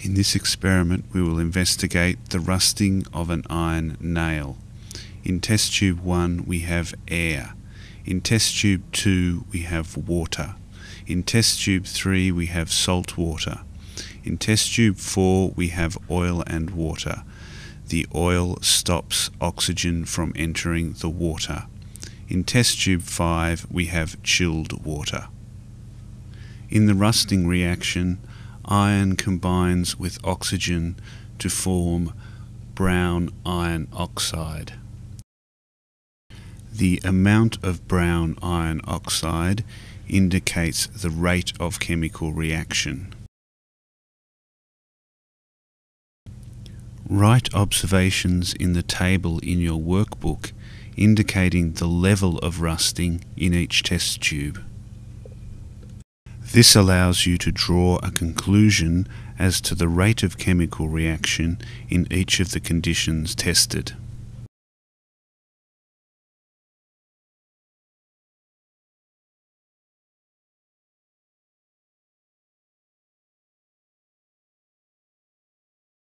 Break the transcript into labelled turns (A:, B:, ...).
A: In this experiment we will investigate the rusting of an iron nail. In test tube 1 we have air. In test tube 2 we have water. In test tube 3 we have salt water. In test tube 4 we have oil and water. The oil stops oxygen from entering the water. In test tube 5 we have chilled water. In the rusting reaction iron combines with oxygen to form brown iron oxide. The amount of brown iron oxide indicates the rate of chemical reaction. Write observations in the table in your workbook indicating the level of rusting in each test tube. This allows you to draw a conclusion as to the rate of chemical reaction in each of the conditions tested.